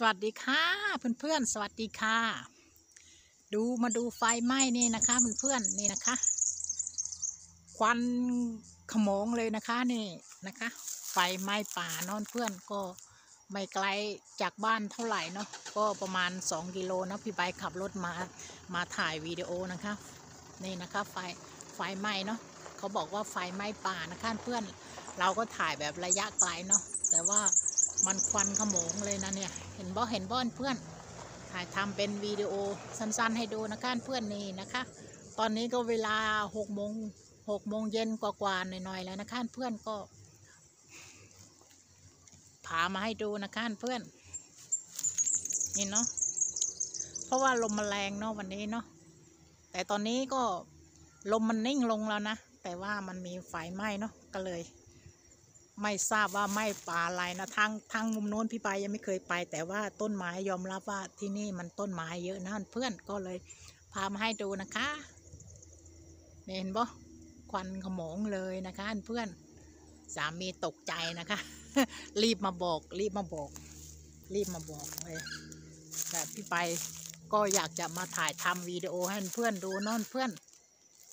สวัสดีค่ะเพื่อนๆสวัสดีค่ะ ดูมาดูไฟไหม้นี่นะคะเพื่อนๆนี่นะคะ ควันขโมงเลยนะคะนี่นะคะ ไฟไหม้ป่านอนเพื่อนก็ไม่ไกลจากบ้านเท่าไหร่เนาะก็ประมาณ 2 กิโลนะพี่ใบขับรถมามาถ่ายวีดีโอนะคะนี่นะคะไฟไฟไหม้เนาะเขาบอกว่าไฟไหม้ป่านะคะเพื่อนเราก็ถ่ายแบบระยะไกลเนาะแต่ว่า มันควันขโมงเลยนะเนี่ย เห็นบ่เห็นบ่เพื่อน ถ่ายทำเป็นวิดีโอสั้นๆ ให้ดูนะคะเพื่อนนี่นะคะ ตอนนี้ก็เวลาหกโมงหกโมงเย็นกว่าๆหน่อยๆแล้วนะคะเพื่อนก็พามาให้ดูนะคะเพื่อน นี่เนาะ เพราะว่าลมมันแรงเนาะวันนี้เนาะ แต่ตอนนี้ก็ลมมันนิ่งลงแล้วนะ แต่ว่ามันมีไฟไหม้เนาะก็เลย ไม่ทราบว่าไม้ป่าอะไรนะทางทางมุมโน้นพี่ไปยังไม่เคยไป แต่ว่าต้นไม้ยอมรับว่าที่นี่มันต้นไม้เยอะนะเพื่อนก็เลยพามาให้ดูนะคะเห็นปะควันขโมงเลยนะคะเพื่อนสามีตกใจนะคะ รีบมาบอกรีบมาบอก รีบมาบอกเลยแต่พี่ไปก็อยากจะมาถ่ายทำวิดีโอให้เพื่อนดูนอนเพื่อน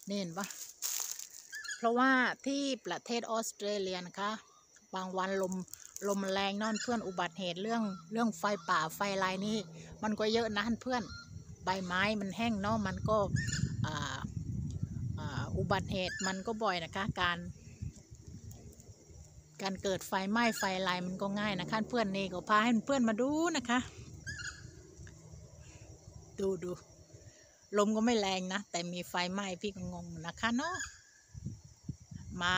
เห็นปะเพราะว่าที่ประเทศออสเตรเลียนะคะ บางวันลมลมแรงเนอนเพื่อนอุบัติเหตุเรื่องเรื่องไฟป่าไฟลายนี่มันก็เยอะนะเพื่อนใบไม้มันแห้งเนาะมันก็อ่าอ่าอุบัติเหตุมันก็บ่อยนะคะการการเกิดไฟไหม้ไฟลายมันก็ง่ายนะคะเพื่อนนี่ก็พาให้เพื่อนมาดูนะคะ ดูดูลมก็ไม่แรงนะ แต่มีไฟไหม้พี่ก็งงนะคะเนาะมา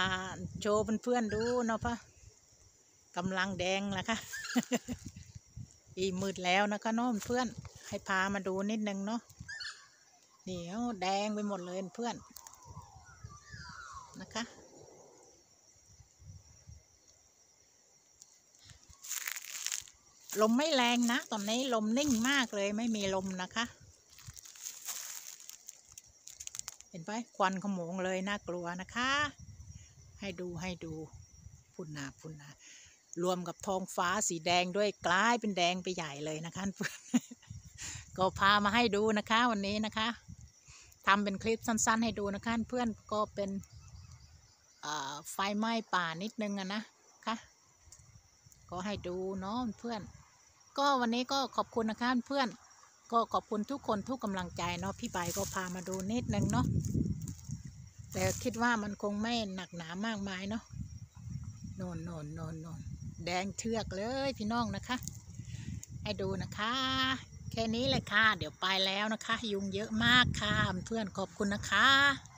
โชว์เพื่อนๆดูเนาะพะ กำลังแดงนะคะอีมืดแล้วนะคะน้องเพื่อน ให้พามาดูนิดนึงเนาะเดี๋ยวแดงไปหมดเลยเพื่อนนะคะลมไม่แรงนะ ตอนนี้ลมนิ่งมากเลยไม่มีลมนะคะ เห็นไหมควันขโมงเลยน่ากลัวนะคะ ให้ดูให้ดูพุ่นนาพุ่นนา รวมกับท้องฟ้าสีแดงด้วยกลายเป็นแดงไปใหญ่เลยนะคะเพื่อนก็พามาให้ดูนะคะวันนี้นะคะทำเป็นคลิปสั้น ๆ ให้ดูนะคะเพื่อนก็เป็นไฟไหม้ป่านิดนึงอะนะคะก็ให้ดูเนาะเพื่อน ก็วันนี้ก็ขอบคุณนะคะเพื่อนก็ขอบคุณทุกคนทุกกำลังใจเนาะพี่ใบก็พามาดูนิดนึงเนาะแต่คิดว่ามันคงไม่หนักหนามากมายเนาะโนนโนนโนนโนน แดงเทือกเลยพี่น้องนะคะ ให้ดูนะคะ แค่นี้เลยค่ะ เดี๋ยวไปแล้วนะคะ ยุงเยอะมากค่ะเพื่อนขอบคุณนะคะ